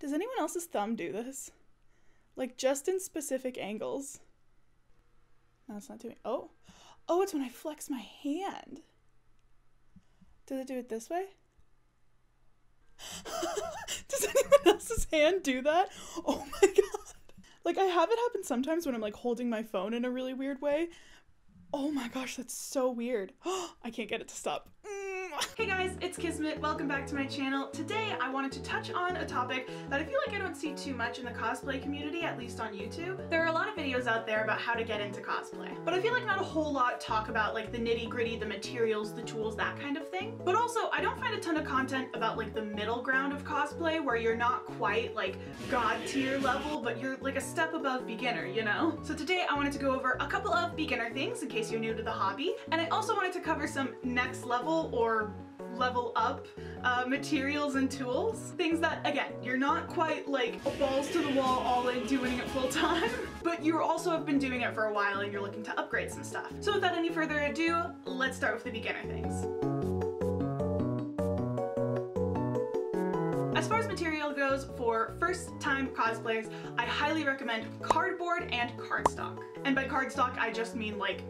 Does anyone else's thumb do this? Like just in specific angles. No, it's not doing. Oh, oh, it's when I flex my hand. Does it do it this way? Does anyone else's hand do that? Oh my god. Like I have it happen sometimes when I'm like holding my phone in a really weird way. Oh my gosh, that's so weird. I can't get it to stop. Mm. Hey guys, it's Kismet. Welcome back to my channel. Today I wanted to touch on a topic that I feel like I don't see too much in the cosplay community, at least on YouTube. There are a lot of videos out there about how to get into cosplay, but I feel like not a whole lot talk about like the nitty gritty, the materials, the tools, that kind of thing. But also, I don't find a ton of content about like the middle ground of cosplay where you're not quite like god tier level, but you're like a step above beginner, you know? So today I wanted to go over a couple of beginner things in case you're new to the hobby, and I also wanted to cover some next level or level up uh, materials and tools. Things that, again, you're not quite like balls to the wall all in doing it full time, but you also have been doing it for a while and you're looking to upgrade some stuff. So without any further ado, let's start with the beginner things. As far as material goes, for first time cosplayers, I highly recommend cardboard and cardstock. And by cardstock, I just mean like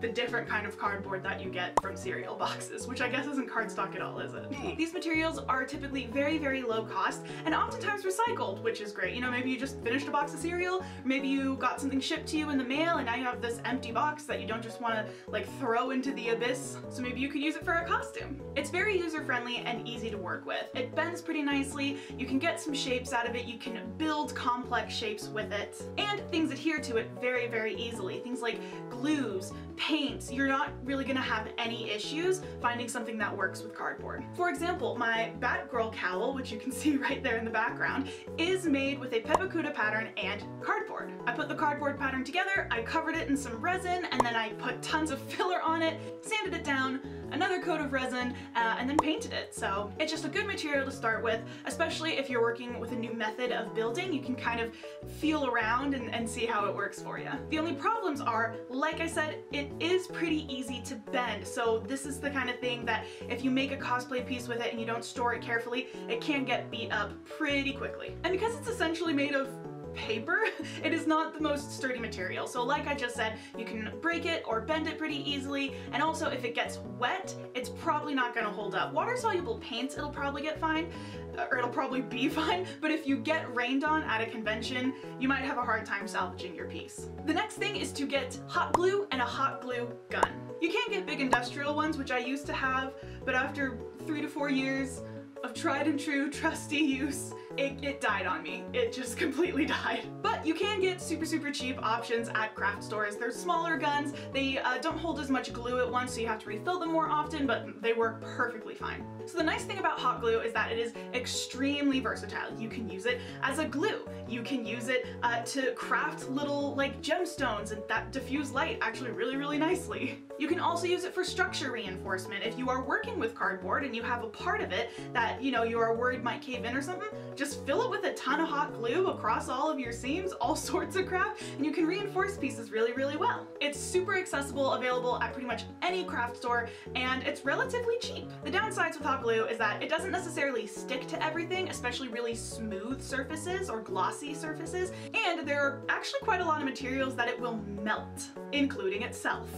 the different kind of cardboard that you get from cereal boxes, which I guess isn't cardstock at all, is it? These materials are typically very, very low cost and oftentimes recycled, which is great. You know, maybe you just finished a box of cereal, maybe you got something shipped to you in the mail and now you have this empty box that you don't just want to like throw into the abyss, so maybe you could use it for a costume. It's very user-friendly and easy to work with. It bends pretty nicely, you can get some shapes out of it, you can build complex shapes with it, and things adhere to it very, very easily. Things like glues, paints, you're not really gonna have any issues finding something that works with cardboard. For example, my Batgirl cowl, which you can see right there in the background, is made with a Pepakura pattern and cardboard. I put the cardboard pattern together, I covered it in some resin, and then I put tons of filler on it, sanded it down, another coat of resin, uh, and then painted it. So it's just a good material to start with, especially if you're working with a new method of building. You can kind of feel around and, and see how it works for you. The only problems are, like I said, it is pretty easy to bend. So this is the kind of thing that if you make a cosplay piece with it and you don't store it carefully, it can get beat up pretty quickly. And because it's essentially made of paper, it is not the most sturdy material. So like I just said, you can break it or bend it pretty easily. And also if it gets wet, it's probably not gonna hold up. Water soluble paints, it'll probably get fine, uh, or it'll probably be fine. But if you get rained on at a convention, you might have a hard time salvaging your piece. The next thing is to get hot glue and a hot glue gun. You can get big industrial ones, which I used to have, but after three to four years, of tried and true trusty use, it, it died on me. It just completely died. But you can get super, super cheap options at craft stores. They're smaller guns. They uh, don't hold as much glue at once, so you have to refill them more often, but they work perfectly fine. So the nice thing about hot glue is that it is extremely versatile. You can use it as a glue. You can use it uh, to craft little like gemstones and that diffuse light actually really, really nicely. You can also use it for structure reinforcement. If you are working with cardboard and you have a part of it that, you know, you are worried might cave in or something, just fill it with a ton of hot glue across all of your seams, all sorts of crap, and you can reinforce pieces really, really well. It's super accessible, available at pretty much any craft store, and it's relatively cheap. The downsides with hot glue is that it doesn't necessarily stick to everything, especially really smooth surfaces or glossy surfaces, and there are actually quite a lot of materials that it will melt, including itself.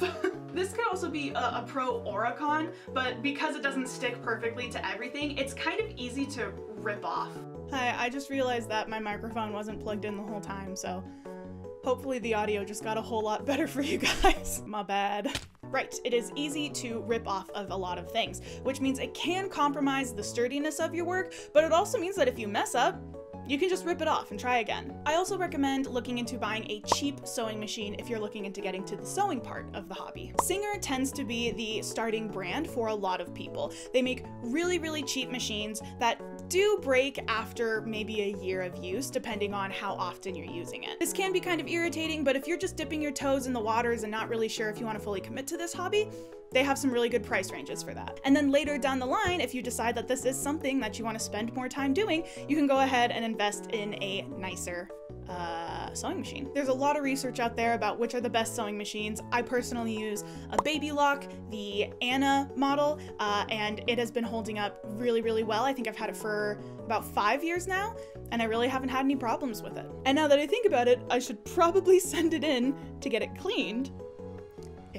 this could also be a, a pro or a con, but because it doesn't stick perfectly to everything, it's kind of easy to rip off. Hi, I just realized that my microphone wasn't plugged in the whole time, so hopefully the audio just got a whole lot better for you guys. My bad. Right, it is easy to rip off of a lot of things, which means it can compromise the sturdiness of your work, but it also means that if you mess up, you can just rip it off and try again. I also recommend looking into buying a cheap sewing machine if you're looking into getting to the sewing part of the hobby. Singer tends to be the starting brand for a lot of people. They make really, really cheap machines that do break after maybe a year of use, depending on how often you're using it. This can be kind of irritating, but if you're just dipping your toes in the waters and not really sure if you want to fully commit to this hobby, they have some really good price ranges for that. And then later down the line, if you decide that this is something that you want to spend more time doing, you can go ahead and invest in a nicer uh, sewing machine. There's a lot of research out there about which are the best sewing machines. I personally use a Baby Lock, the Anna model, uh, and it has been holding up really, really well. I think I've had it for about five years now, and I really haven't had any problems with it. And now that I think about it, I should probably send it in to get it cleaned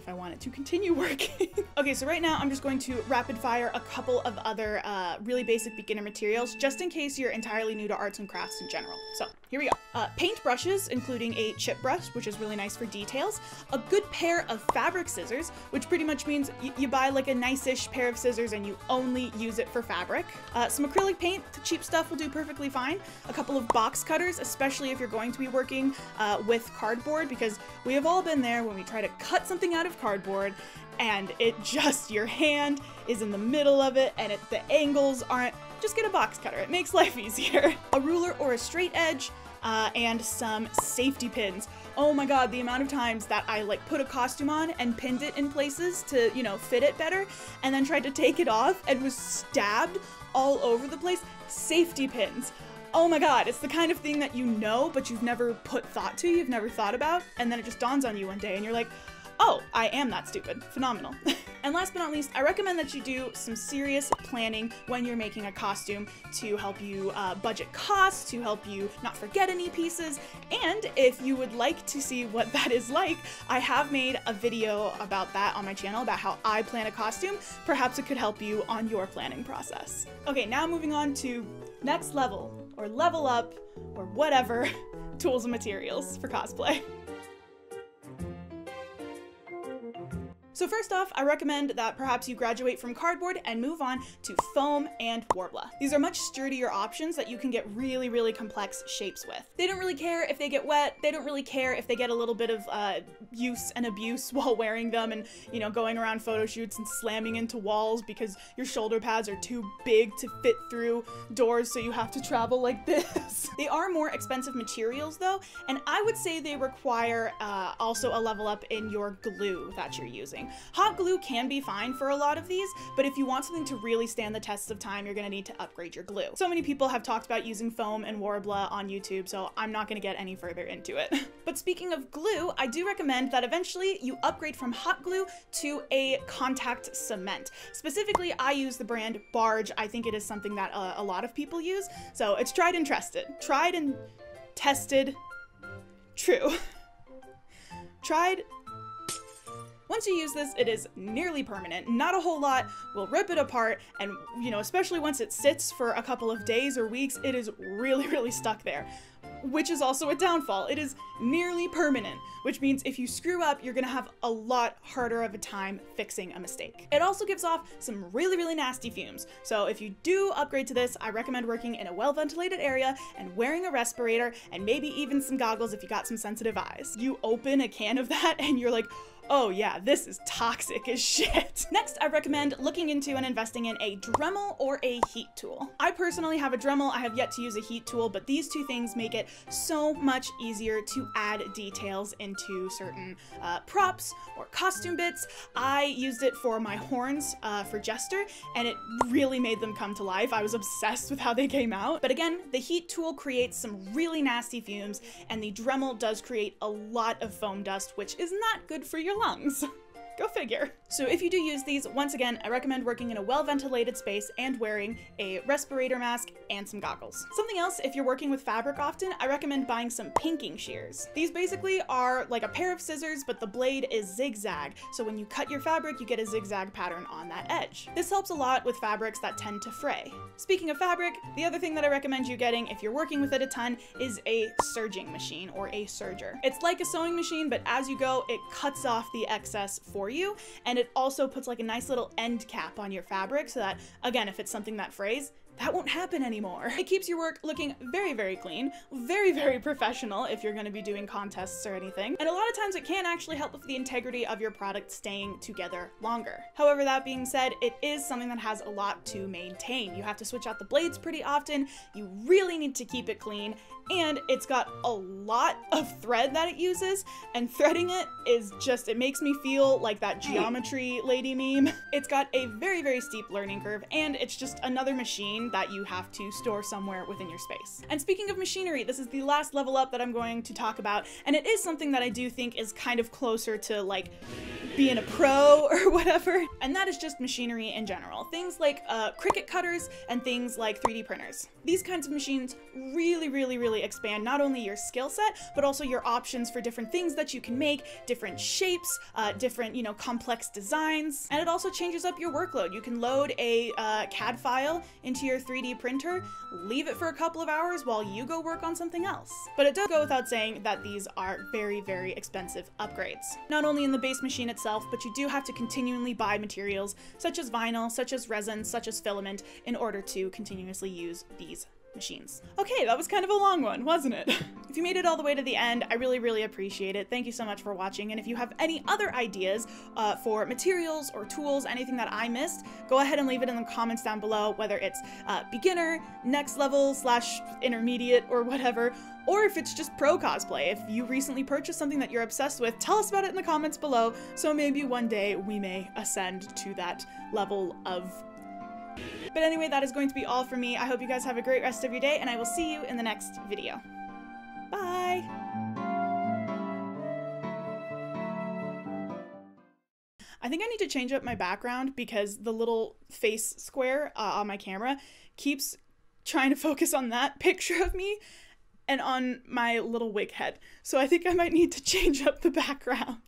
I want it to continue working. okay, so right now I'm just going to rapid fire a couple of other uh, really basic beginner materials, just in case you're entirely new to arts and crafts in general. So here we go. Uh, paint brushes, including a chip brush, which is really nice for details, a good pair of fabric scissors, which pretty much means you buy like a nice-ish pair of scissors and you only use it for fabric, uh, some acrylic paint, cheap stuff will do perfectly fine, a couple of box cutters, especially if you're going to be working uh, with cardboard, because we have all been there when we try to cut something out of cardboard and it just, your hand is in the middle of it and it, the angles aren't just get a box cutter. It makes life easier. a ruler or a straight edge, uh, and some safety pins. Oh my god, the amount of times that I like put a costume on and pinned it in places to, you know, fit it better, and then tried to take it off and was stabbed all over the place. Safety pins. Oh my god, it's the kind of thing that you know, but you've never put thought to, you've never thought about, and then it just dawns on you one day and you're like, oh, I am that stupid. Phenomenal. and last but not least, I recommend that you do some serious planning when you're making a costume to help you uh, budget costs, to help you not forget any pieces, and if you would like to see what that is like, I have made a video about that on my channel about how I plan a costume. Perhaps it could help you on your planning process. Okay, now moving on to next level, or level up, or whatever, tools and materials for cosplay. So first off, I recommend that perhaps you graduate from cardboard and move on to foam and Worbla. These are much sturdier options that you can get really, really complex shapes with. They don't really care if they get wet, they don't really care if they get a little bit of uh, use and abuse while wearing them and, you know, going around photo shoots and slamming into walls because your shoulder pads are too big to fit through doors so you have to travel like this. they are more expensive materials though, and I would say they require uh, also a level up in your glue that you're using. Hot glue can be fine for a lot of these, but if you want something to really stand the tests of time, you're gonna need to upgrade your glue. So many people have talked about using foam and Worbla on YouTube, so I'm not gonna get any further into it. but speaking of glue, I do recommend that eventually you upgrade from hot glue to a contact cement. Specifically, I use the brand Barge. I think it is something that uh, a lot of people use, so it's tried and trusted. Tried and tested. True. tried once you use this, it is nearly permanent. Not a whole lot will rip it apart, and you know, especially once it sits for a couple of days or weeks, it is really, really stuck there which is also a downfall. It is nearly permanent, which means if you screw up, you're gonna have a lot harder of a time fixing a mistake. It also gives off some really, really nasty fumes. So if you do upgrade to this, I recommend working in a well-ventilated area and wearing a respirator and maybe even some goggles if you got some sensitive eyes. You open a can of that and you're like, oh yeah, this is toxic as shit. Next, I recommend looking into and investing in a Dremel or a heat tool. I personally have a Dremel, I have yet to use a heat tool, but these two things make it so much easier to add details into certain uh, props or costume bits. I used it for my horns uh, for Jester, and it really made them come to life. I was obsessed with how they came out. But again, the heat tool creates some really nasty fumes, and the Dremel does create a lot of foam dust, which is not good for your lungs. Go figure. So if you do use these, once again, I recommend working in a well-ventilated space and wearing a respirator mask and some goggles. Something else, if you're working with fabric often, I recommend buying some pinking shears. These basically are like a pair of scissors, but the blade is zigzag, so when you cut your fabric, you get a zigzag pattern on that edge. This helps a lot with fabrics that tend to fray. Speaking of fabric, the other thing that I recommend you getting if you're working with it a ton is a serging machine or a serger. It's like a sewing machine, but as you go, it cuts off the excess for you. And it also puts like a nice little end cap on your fabric so that, again, if it's something that frays, that won't happen anymore. It keeps your work looking very, very clean, very, very professional if you're gonna be doing contests or anything. And a lot of times it can actually help with the integrity of your product staying together longer. However, that being said, it is something that has a lot to maintain. You have to switch out the blades pretty often, you really need to keep it clean, and it's got a lot of thread that it uses, and threading it is just, it makes me feel like that geometry lady meme. It's got a very, very steep learning curve, and it's just another machine that you have to store somewhere within your space. And speaking of machinery, this is the last level up that I'm going to talk about, and it is something that I do think is kind of closer to like being a pro or whatever, and that is just machinery in general. Things like uh, Cricut cutters and things like 3D printers. These kinds of machines really, really, really expand not only your skill set, but also your options for different things that you can make, different shapes, uh, different, you know, complex designs, and it also changes up your workload. You can load a uh, CAD file into your 3D printer, leave it for a couple of hours while you go work on something else. But it does go without saying that these are very, very expensive upgrades. Not only in the base machine itself, but you do have to continually buy materials such as vinyl, such as resin, such as filament in order to continuously use these machines. Okay, that was kind of a long one, wasn't it? if you made it all the way to the end, I really, really appreciate it. Thank you so much for watching, and if you have any other ideas uh, for materials or tools, anything that I missed, go ahead and leave it in the comments down below, whether it's uh, beginner, next level, slash intermediate, or whatever, or if it's just pro cosplay. If you recently purchased something that you're obsessed with, tell us about it in the comments below, so maybe one day we may ascend to that level of but anyway, that is going to be all for me. I hope you guys have a great rest of your day, and I will see you in the next video. Bye! I think I need to change up my background because the little face square uh, on my camera keeps trying to focus on that picture of me and on my little wig head. So I think I might need to change up the background.